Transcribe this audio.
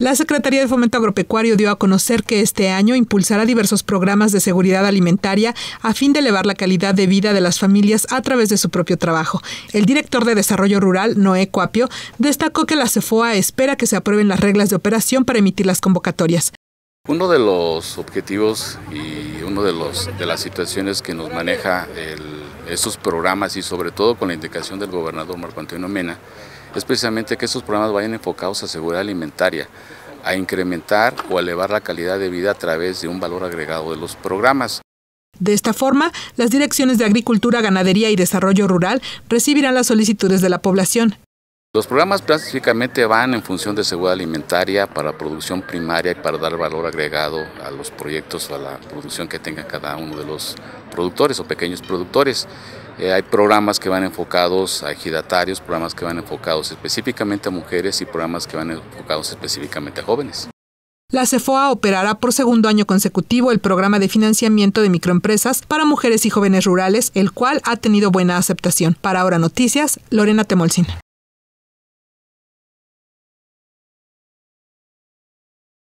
La Secretaría de Fomento Agropecuario dio a conocer que este año impulsará diversos programas de seguridad alimentaria a fin de elevar la calidad de vida de las familias a través de su propio trabajo. El director de Desarrollo Rural, Noé Cuapio, destacó que la CEFOA espera que se aprueben las reglas de operación para emitir las convocatorias. Uno de los objetivos y uno de, los, de las situaciones que nos maneja estos programas y sobre todo con la indicación del gobernador Marco Antonio Mena es precisamente que estos programas vayan enfocados a seguridad alimentaria, a incrementar o elevar la calidad de vida a través de un valor agregado de los programas. De esta forma, las direcciones de Agricultura, Ganadería y Desarrollo Rural recibirán las solicitudes de la población. Los programas prácticamente van en función de seguridad alimentaria para producción primaria y para dar valor agregado a los proyectos o a la producción que tenga cada uno de los productores o pequeños productores. Eh, hay programas que van enfocados a ejidatarios, programas que van enfocados específicamente a mujeres y programas que van enfocados específicamente a jóvenes. La CEFOA operará por segundo año consecutivo el programa de financiamiento de microempresas para mujeres y jóvenes rurales, el cual ha tenido buena aceptación. Para Ahora Noticias, Lorena Temolcin.